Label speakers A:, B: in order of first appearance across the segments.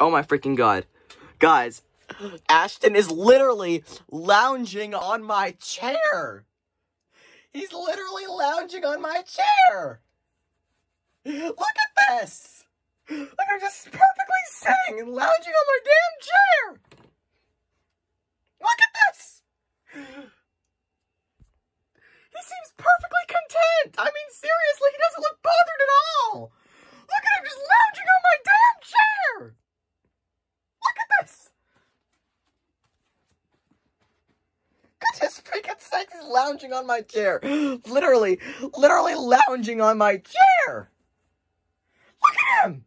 A: Oh my freaking god. Guys, Ashton is literally lounging on my chair. He's literally lounging on my chair. Look at this. Like I'm just perfectly sitting and lounging on my damn chair. Look at this. He seems perfectly content. I mean, seriously, he doesn't look bothered at all. Look at him just lounging on my damn chair. Look at this. Goodness freaking sakes, he's lounging on my chair. Literally, literally lounging on my chair. Look at him.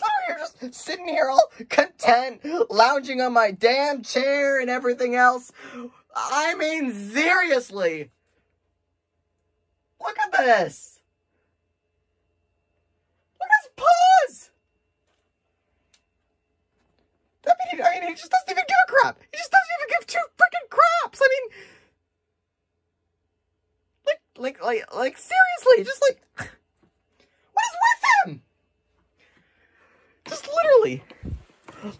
A: Over here just sitting here all content, lounging on my damn chair and everything else. I mean, seriously. Look at this. Look at his paws. I mean, I mean, he just doesn't even give a crap. He just doesn't even give two freaking craps. I mean, like, like, like, seriously, just like, what is with him? Just literally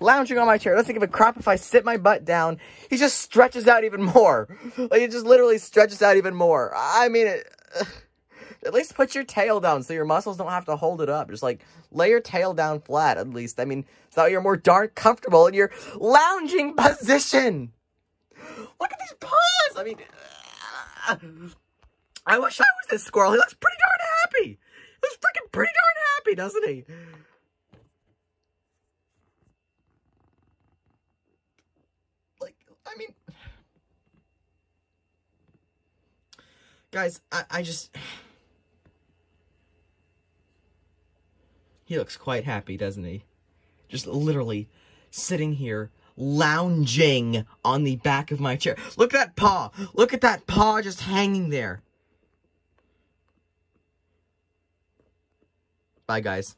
A: lounging on my chair. Doesn't give a crap if I sit my butt down. He just stretches out even more. Like, it just literally stretches out even more. I mean, it, at least put your tail down so your muscles don't have to hold it up. Just like lay your tail down flat at least. I mean, so you're more darn comfortable in your lounging position. Look at these paws. I mean, uh, I wish I was this squirrel. He looks pretty darn happy. He looks freaking pretty darn happy, doesn't he? Like, I mean, guys, I, I just. He looks quite happy, doesn't he? Just literally sitting here, lounging on the back of my chair. Look at that paw. Look at that paw just hanging there. Bye, guys.